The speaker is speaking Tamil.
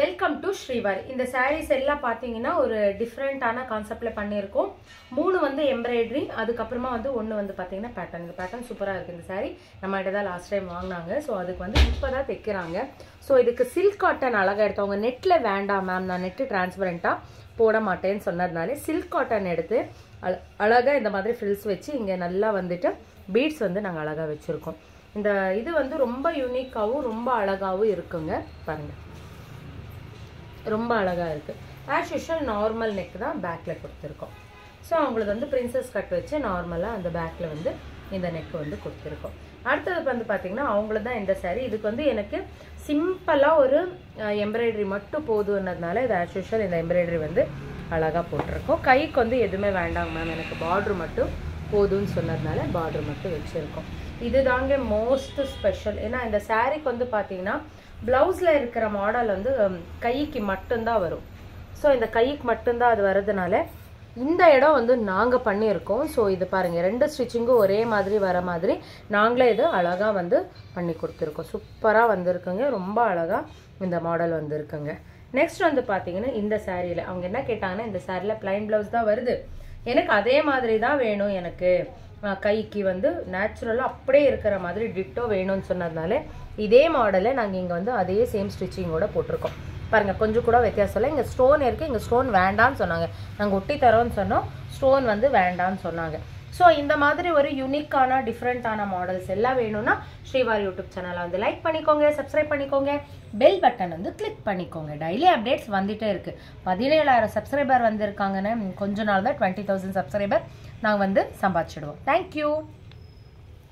வெல்கம் டு ஸ்ரீவர் இந்த சாரீஸ் எல்லாம் பார்த்தீங்கன்னா ஒரு டிஃப்ரெண்ட்டான கான்செப்டில் பண்ணியிருக்கோம். மூணு வந்து எம்ப்ராய்டரி அதுக்கப்புறமா வந்து ஒன்று வந்து பார்த்தீங்கன்னா பேட்டர்ன் இந்த பேட்டர்ன் சூப்பராக இருக்குது இந்த சாரீ நம்ம கிட்ட தான் லாஸ்ட் டைம் வாங்கினாங்க. ஸோ அதுக்கு வந்து இப்போ தான் தைக்கிறாங்க. ஸோ இதுக்கு சில்க் காட்டன் அழகாக எடுத்தவங்க நெட்டில் வேண்டாம் மேம் நான் நெட்டு டிரான்ஸ்பரண்ட்டாக போட மாட்டேன்னு சொன்னதுனாலே சில்க் காட்டன் எடுத்து அழ அழகாக இந்த மாதிரி ஃப்ரில்ஸ் வச்சு இங்கே நல்லா வந்துட்டு பீட்ஸ் வந்து நாங்கள் அழகாக வச்சுருக்கோம். இந்த இது வந்து ரொம்ப யூனிக்காகவும் ரொம்ப அழகாகவும் இருக்குங்க. பாருங்கள் ரொம்ப அழகாக இருக்குது ஆஸ் யூஷுவல் நார்மல் நெக் தான் பேக்கில் கொடுத்துருக்கோம். ஸோ அவங்களுக்கு வந்து பிரின்சஸ் கட் வச்சு நார்மலாக அந்த பேக்கில் வந்து இந்த நெக் வந்து கொடுத்துருக்கோம். அடுத்தது வந்து பார்த்திங்கன்னா அவங்களுக்கு தான் இந்த சாரீ இதுக்கு வந்து எனக்கு சிம்பிளாக ஒரு எம்ப்ராய்டரி மட்டும் போதுன்னதுனால இது ஆஸ் யூஷுவல் இந்த எம்ப்ராய்டரி வந்து அழகாக போட்டிருக்கோம். கைக்கு வந்து எதுவுமே வேண்டாங்க மேம் எனக்கு பார்ட்ரு மட்டும் போதும்னு சொன்னதுனால பார்டர் மட்டும் வச்சுருக்கோம். இது தாங்க மோஸ்ட் ஸ்பெஷல் ஏன்னா இந்த சாரீக்கு வந்து பார்த்தீங்கன்னா ப்ளவுஸில் இருக்கிற மாடல் வந்து கைக்கு மட்டும்தான் வரும். ஸோ இந்த கைக்கு மட்டும்தான் அது வர்றதுனால இந்த இடம் வந்து நாங்கள் பண்ணியிருக்கோம். ஸோ இது பாருங்கள் ரெண்டு ஸ்டிச்சிங்கும் ஒரே மாதிரி வர மாதிரி நாங்களே இது அழகாக வந்து பண்ணி கொடுத்துருக்கோம். சூப்பராக வந்திருக்குங்க. ரொம்ப அழகாக இந்த மாடல் வந்திருக்குங்க. நெக்ஸ்ட் வந்து பார்த்தீங்கன்னா இந்த சாரியில் அவங்க என்ன கேட்டாங்கன்னா இந்த சாரியில் பிளைன் ப்ளவுஸ் தான் வருது. எனக்கு அதே மாதிரி தான் வேணும் எனக்கு. கைக்கு வந்து நேச்சுரலாக அப்படியே இருக்கிற மாதிரி டிட்டோ வேணும்னு சொன்னதுனால இதே மாடலை நாங்கள் இங்கே வந்து அதே சேம் ஸ்டிச்சிங்கோட போட்டிருக்கோம். பாருங்கள் கொஞ்சம் கூட வித்தியாசம் இல்லை. இங்கே ஸ்டோன் இருக்குது இங்கே ஸ்டோன் வேண்டான்னு சொன்னாங்க. நாங்கள் ஒட்டி தரோன்னு சொன்னோம் ஸ்டோன் வந்து வேண்டான்னு சொன்னாங்க. ஸோ இந்த மாதிரி ஒரு யூனிக்கான டிஃப்ரெண்ட்டான மாடல்ஸ் எல்லாம் வேணும்னா ஸ்ரீவார் யூடியூப் சேனலை வந்து லைக் பண்ணிக்கோங்க சப்ஸ்கிரைப் பண்ணிக்கோங்க. பெல் பட்டன் வந்து கிளிக் பண்ணிக்கோங்க. டெய்லி அப்டேட்ஸ் வந்துட்டே இருக்கு. பதினேழாயிரம் சப்ஸ்கிரைபர் வந்திருக்காங்கன்னு கொஞ்ச நாள் தான் டுவெண்ட்டி தௌசண்ட் சப்ஸ்கிரைபர் நாங்கள் வந்து சம்பாதிச்சிடுவோம். தேங்க்யூ